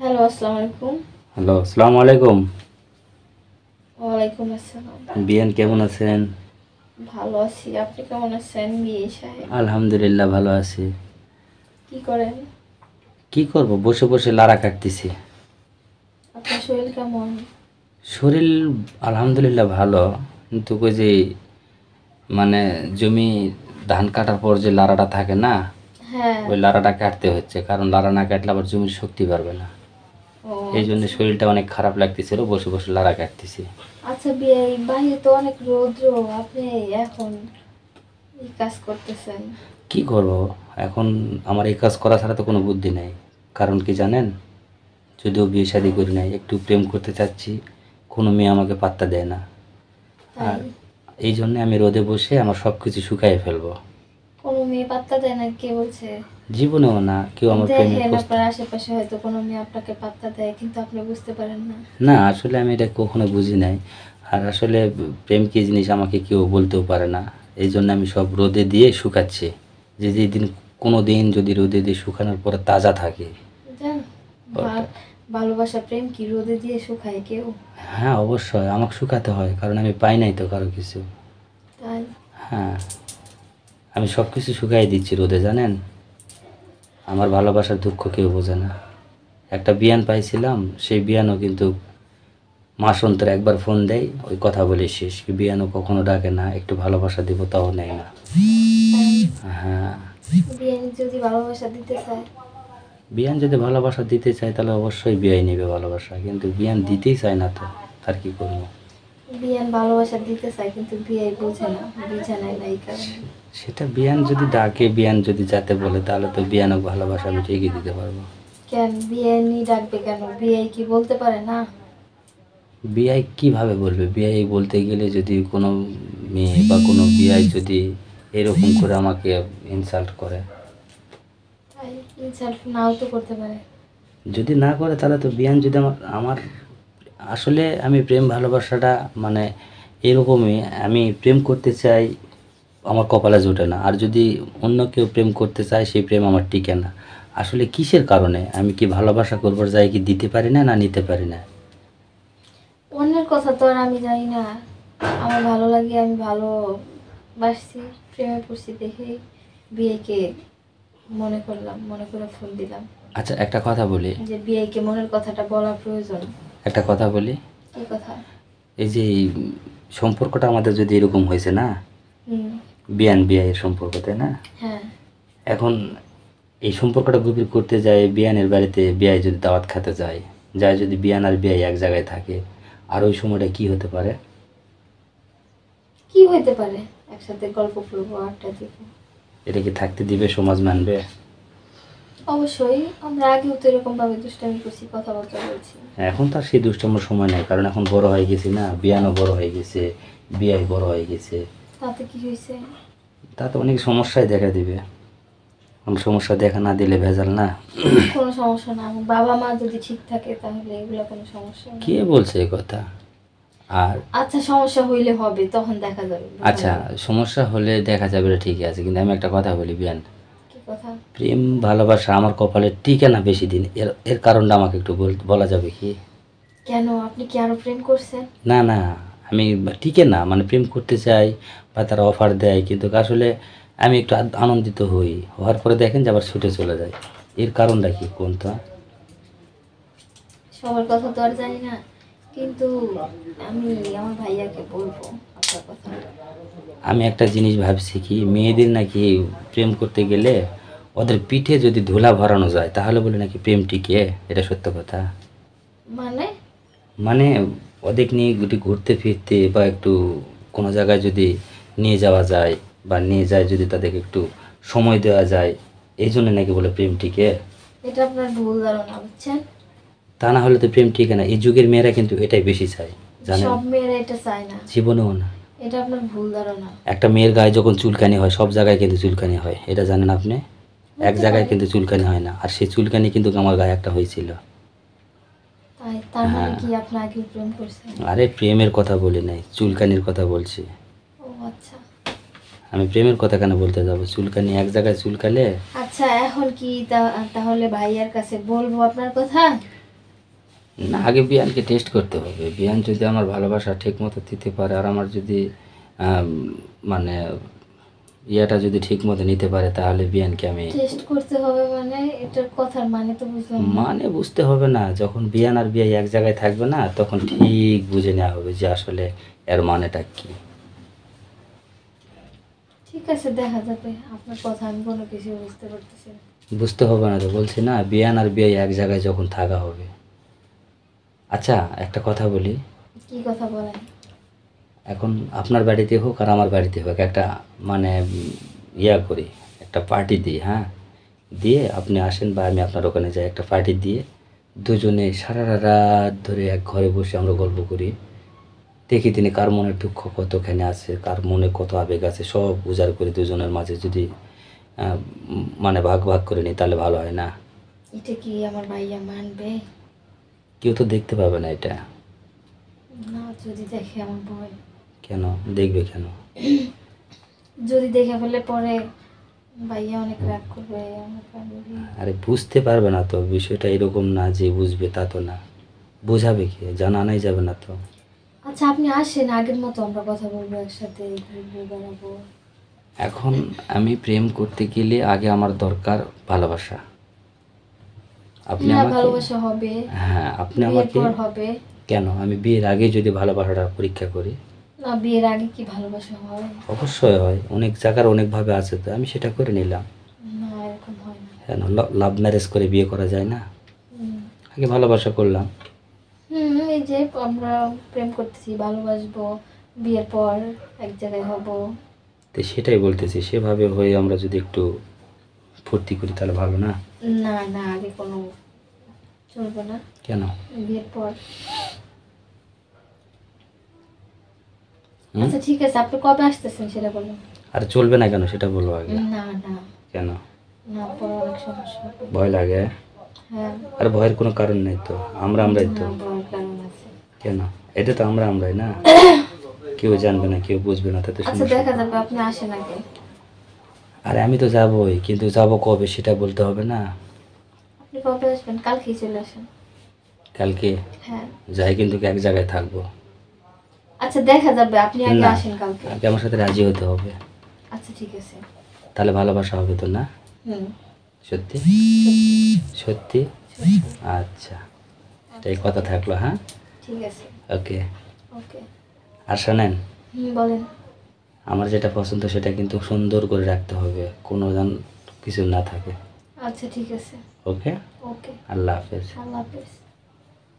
Hello আসসালামু আলাইকুম। Hello আসসালামু আলাইকুম। ওয়ালাইকুম আসসালাম। বিয়ান কেমন আছেন? ভালো আছি। আপনি কেমন আছেন? বিয়ে সাহেব? আলহামদুলিল্লাহ ভালো আছি। কি করেন? কি করব? বসে বসে কাটতেছি। আপনার শরীর কেমন? শরীর আলহামদুলিল্লাহ ভালো। কিন্তু ওই যে মানে জমি ধান কাটার পর যে লাড়াটা থাকে না হ্যাঁ। ওই লাড়াটা কাটতে হচ্ছে। কারণ লাড়া না কাটলে আবার জমির শক্তি পারবে না। এই জন্য শরীরটা অনেক খারাপ লাগতেছিল বসে বসে লাড়া কাটতেছি। আচ্ছা বাইরে তো অনেক রৌদ্র আপনি এখন এই কাজ করতেছেন। কি করব? এখন আমার এই কাজ করা ছাড়া তো কোনো বুদ্ধি নেই। কারণ কি জানেন? যদিও বিয়ে শাদি করি নাই একটু প্রেম করতে চাচ্ছি কোনো মেয়ে আমাকে পাত্তা দেয় না। আর এই জন্য আমি রোদে বসে আমার সব কিছু শুকাইয়ে ফেলব। কোনো মেয়ে পাত্তা দেয় না কে বলছে? জীবনেও না কেউ আমার প্রেমে দেখেন আপনার আশেপাশে হয়তো কোনো মেয়ে আপনাকে পাত্তা দেয় কিন্তু আপনি বুঝতে পারেন না। না আসলে আমি এটা কখনো বুঝি নাই। আর আসলে প্রেম কি জিনিস আমাকে কেউ বলতেও পারে না। এই জন্য আমি সব রোদে দিয়ে শুকাচ্ছি। যে যেদিন কোনো দিন যদি রোদে দিয়ে শুকানোর পরে তাজা থাকে। জান ভালোবাসা প্রেম কি রোদে দিয়ে শুকায় কেউ? হ্যাঁ অবশ্যই আমাকে শুকাতে হয় কারণ আমি পাই নাই তো কারও কিছু। তাই? হ্যাঁ। আমি সব কিছু শুকাই দিচ্ছি রোদে জানেন? আমার ভালোবাসার দুঃখ কেউ বোঝে না। একটা বিয়ান পাইছিলাম সেই বিয়ানও কিন্তু মাস অন্তর একবার ফোন দেয় ওই কথা বলে শেষ। কি বিয়ানও কখনো ডাকে না একটু ভালোবাসা দিব তাও নেয় না। হ্যাঁ। যদি ভালোবাসা দিতে চায়? বিয়ান যদি ভালোবাসা দিতে চায় তাহলে অবশ্যই বিয়াই নেবে ভালোবাসা। কিন্তু বিয়ান দিতেই চায় না তো আর কি করব? বিয়ান ভালোবাসা দিতে চায় কিন্তু বিয়ে বোঝে না বুঝে নেয় না সেটা বিয়ান যদি ডাকে বিয়ান যদি যাতে বলে তাহলে তো বিয়ানও ভালোবাসা আমি ঠিকই দিতে পারব। কেন? বিয়ে নি ডাকবে কেন? বিয়ে কি বলতে পারে না? বিআই কীভাবে বলবে? বিআই বলতে গেলে যদি কোনো মেয়ে বা কোনো বিআই যদি এরকম করে আমাকে ইনসাল্ট করে। ইনসাল্ট নাও তো করতে পারে। যদি না করে তাহলে তো বিয়ান যদি আমার আমার আসলে আমি প্রেম ভালোবাসাটা মানে এরকমই আমি প্রেম করতে চাই আমার কপালে জোটে না। আর যদি অন্য কেউ প্রেম করতে চায় সেই প্রেম আমার টিকে না। আসলে কিসের কারণে? আমি কি ভালোবাসা করবার যাই কি দিতে পারি না না নিতে পারি না? অন্যের কথা তো আর আমি জানি না। আমার ভালো লাগে আমি ভালো বাসছি প্রেমে পড়ছি দেখে বিয়েকে মনে করলাম মনে করে ফোন দিলাম। আচ্ছা একটা কথা বলি। যে বিয়েকে মনের কথাটা বলা প্রয়োজন। একটা কথা বলি। এই যে সম্পর্কটা আমাদের যদি এরকম হয়েছে না বিয়ান বিয়ের সম্পর্ক তাই না? হ্যাঁ। এখন এই সম্পর্কটা গভীর করতে যায় বিয়ানের বাড়িতে বিয়ায় যদি দাওয়াত খেতে যায় যায় যদি বিয়ান আর বিয়াই এক জায়গায় থাকে আর ওই সময়টা কি হতে পারে? কি হইতে পারে? একসাথে গল্প করব আড্ডা দিব। এটা কি থাকতে দিবে সমাজ মানবে? অবশ্যই আমরা আগেও তো এরকম ভাবে দুষ্টামি করছি কথাবার্তা বলছি। এখন তো আর সেই দুষ্টমর সময় নেই কারণ এখন বড় হয়ে গেছি না বিয়ানও বড় হয়ে গেছে বিয়াই বড় হয়ে গেছে। তাতে কি হয়েছে? তাতে অনেক সমস্যাই দেখা দিবে। কোন সমস্যা দেখা না দিলে ভেজাল না। কোনো সমস্যা না বাবা মা যদি ঠিক থাকে তাহলে এগুলো কোনো সমস্যা না। কে বলছে এই কথা? আর আচ্ছা সমস্যা হইলে হবে তখন দেখা যাবে। আচ্ছা সমস্যা হলে দেখা যাবে এটা ঠিকই আছে কিন্তু আমি একটা কথা বলি বিয়ান। প্রেম ভালোবাসা আমার কপালে টিকে না বেশি দিন। এর এর কারণটা আমাকে একটু বল- যাবে কি? কেন? আপনি কি আরও প্রেম করছেন? না না আমি টিকে না মানে প্রেম করতে চাই বা তারা অফার দেয় কিন্তু আসলে আমি একটু আনন্দিত হই। হওয়ার পরে দেখেন যে আবার ছুটে চলে যায়। এর কারণটা কি কোনটা সবার কথা তো আর জানি না কিন্তু আমি আমার ভাইয়াকে বলব। আমি একটা জিনিস ভাবছি কি মেয়েদের নাকি প্রেম করতে গেলে ওদের পিঠে যদি ধুলা ভরানো যায় তাহলে বলে নাকি প্রেম টিকে এটা সত্য কথা? মানে? মানে ওদের নিয়ে একটু ঘুরতে ফিরতে বা একটু কোনো জায়গায় যদি নিয়ে যাওয়া যায় বা নিয়ে যায় যদি তাদেরকে একটু সময় দেওয়া যায় এই জন্য নাকি বলে প্রেম টিকে এটা আপনার ভুল ধারণা বুঝছেন? তা না হলে তো প্রেম টিকে না। এই যুগের মেয়েরা কিন্তু এটাই বেশি চায় জানেন? সব মেয়েরা এটা চায় না। জীবনেও না। এটা আপনার ভুল ধারণা। একটা মেয়ের গায়ে যখন চুলকানি হয় সব জায়গায় কিন্তু চুলকানি হয়। এটা জানেন আপনি? এক জায়গায় কিন্তু চুলকানি হয় না। আর সেই চুলকানি কিন্তু আমার গায়ে একটা হয়েছিল। মানে হ্যাঁ। আরে প্রেমের কথা বলি নাই চুলকানির কথা বলছি। ও আচ্ছা। আমি প্রেমের কথা কেন বলতে যাব? চুলকানি এক জায়গায় চুলকালে আচ্ছা এখন কি তাহলে ভাইয়ার কাছে বলব আপনার কথা? না আগে বিয়ানকে টেস্ট করতে হবে। বিয়ান যদি আমার ভালোবাসা ঠিক মতো দিতে পারে আর আমার যদি মানে ইয়েটা যদি ঠিক মতো নিতে পারে তাহলে বিয়ানকে আমি টেস্ট করতে হবে মানে এটার কথার মানে তো বুঝলাম মানে বুঝতে হবে না যখন বিয়ান আর বিয়ে এক জায়গায় থাকবে না তখন ঠিক বুঝে নেওয়া হবে যে আসলে এর মানেটা কি। ঠিক আছে দেখা যাবে। আপনার কথা আমি কোনো কিছু বুঝতে পারতেছি না। বুঝতে হবে না তো বলছি না বিয়ান আর বিয়ে এক জায়গায় যখন থাকা হবে। আচ্ছা একটা কথা বলি। কি কথা বলেন? এখন আপনার বাড়িতে হোক আর আমার বাড়িতে হোক একটা মানে ইয়া করি একটা পার্টি দিই হ্যাঁ? দিয়ে আপনি আসেন বা আমি আপনার ওখানে যাই একটা পার্টি দিয়ে দুজনে সারা রাত ধরে এক ঘরে বসে আমরা গল্প করি। দেখি তিনি কার মনে দুঃখ কতখানি আছে কার মনে কত আবেগ আছে সব উজাড় করে দুজনের মাঝে। যদি মানে ভাগ ভাগ করে নিই তাহলে ভালো হয় না। এটা কি আমার ভাইয়া মানবে? কেউ তো দেখতে পাবে না এটা। না যদি দেখে আমার ভয় কেন? দেখবে কেন? যদি দেখে ফেলে পরে ভাইয়া অনেক রাগ করবে আরে বুঝতে পারবে না তো বিষয়টা এরকম না যে বুঝবে তা তো না। বোঝাবে কি? জানা নাই যাবে না তো। আচ্ছা আপনি আসেন আগের মতো আমরা কথা বলব একসাথে বেড়াবো। এখন আমি প্রেম করতে গেলে আগে আমার দরকার ভালোবাসা। আপনি ভালোবাসা হবে। হ্যাঁ আপনি আমাকে হবে। কেন? আমি বিয়ের আগে যদি ভালোবাসাটা পরীক্ষা করি। না বিয়ের আগে কি ভালোবাসা হয়? অবশ্যই হয়। অনেক জায়গার অনেকভাবে আছে তো আমি সেটা করে নিলাম। না এরকম হয় না। কেন? লাভ ম্যারেজ করে বিয়ে করা যায় না? আগে ভালোবাসা করলাম। হুম এই যে আমরা প্রেম করতেছি ভালোবাসবো বিয়ের পর এক জায়গায় হব। তো সেটাই বলতেছি সেভাবে হয়ে আমরা যদি একটু ফুর্তি করি তাহলে ভালো না? না না আগে কোনো চলবে না। কেন? বিয়ের পর। আচ্ছা ঠিক আছে আপনি কবে আসতেছেন সেটা বলুন। আর চলবে না কেন সেটা বলব আগে। না না। কেন? না পরে অনেক সমস্যা ভয় লাগে? হ্যাঁ। আর ভয়ের কোনো কারণ নেই তো? আমরা আমরাই তো। কেন? এটা তো আমরা আমরাই না? কেউ জানবে না কেউ বুঝবে না তাতে আচ্ছা দেখা যাবে আপনি আসেন আগে। আরে আমি তো যাবোই কিন্তু যাব কবে সেটা বলতে হবে না। আপনি কবে আসবেন? কালকেই চলে আসেন। কালকে? হ্যাঁ। যাই কিন্তু এক জায়গায় থাকব। আচ্ছা দেখা যাবে আপনি আগে আসেন কালকে। আগে আমার সাথে রাজি হতে হবে। আচ্ছা ঠিক আছে। তাহলে ভালোবাসা হবে তো না? হুম। সত্যি? সত্যি। আচ্ছা। এই কথা থাকল হ্যাঁ? ঠিক আছে। ওকে। ওকে। আর শোনেন? বলেন। আমার যেটা পছন্দ সেটা কিন্তু সুন্দর করে রাখতে হবে কোনো যেন কিছু না থাকে। আচ্ছা ঠিক আছে। ওকে? ওকে। আল্লাহ হাফেজ। আল্লাহ হাফেজ।